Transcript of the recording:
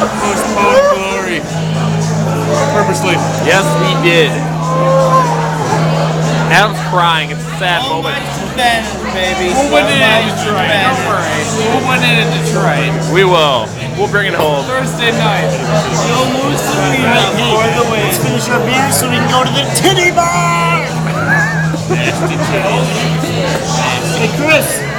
Postponed glory. Purposely. Yes, we did. Adam's crying. It's a sad moment. baby. We'll win it in Detroit. Don't worry. We'll win it in Detroit. We will. We'll bring it home. Thursday night. No for the win. Let's finish our beer so we can go to the titty bar. Hey Chris,